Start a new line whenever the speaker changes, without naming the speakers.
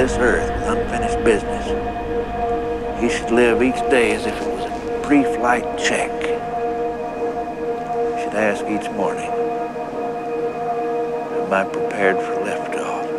This earth with unfinished business. He should live each day as if it was a pre-flight check. He should ask each morning, am I prepared for liftoff?